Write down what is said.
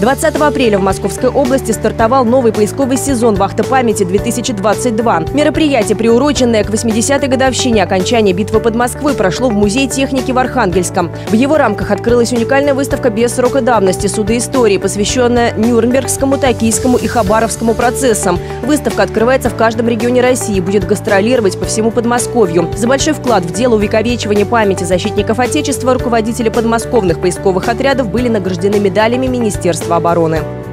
20 апреля в Московской области стартовал новый поисковый сезон «Вахта памяти-2022». Мероприятие, приуроченное к 80-й годовщине окончания битвы под Москвой, прошло в Музее техники в Архангельском. В его рамках открылась уникальная выставка без срока давности «Суды истории», посвященная Нюрнбергскому, Токийскому и Хабаровскому процессам. Выставка открывается в каждом регионе России и будет гастролировать по всему Подмосковью. За большой вклад в дело увековечивания памяти защитников Отечества руководители подмосковных поисковых отрядов были награждены медалями Министерства обороны.